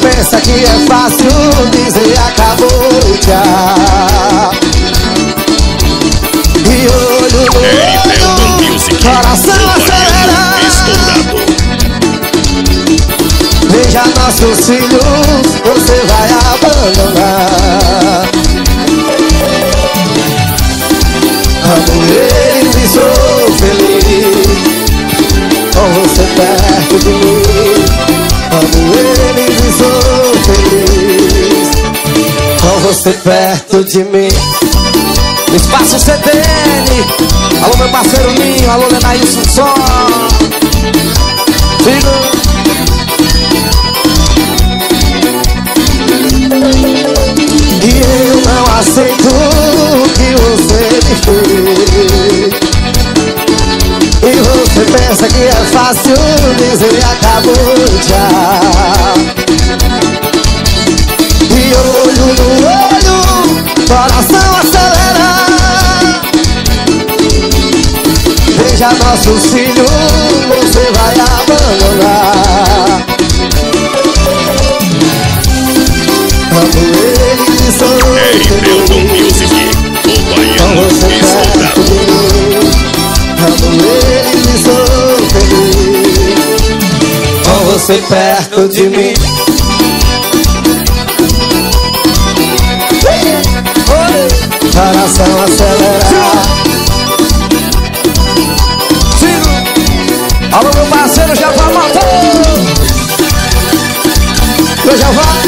pensa que é fácil dizer acabou já E olho no olho, coração acelera. Veja nossos filhos, você vai abandonar. Amo eles e sou feliz. Com você perto de mim você perto de mim. Espaço CDN Alô meu parceiro Ninho, alô Lenailson Só. Sigo E eu não aceito o que você me fez E você pensa que é fácil dizer acabou Veja nossos filhos, você vai abandonar Amo eles e sou Ei, Milton Music, o Com você perto estourado. mim Amo eles e sou feliz Com você perto de mim. Coração acelera Eu já vou matar. Eu já vou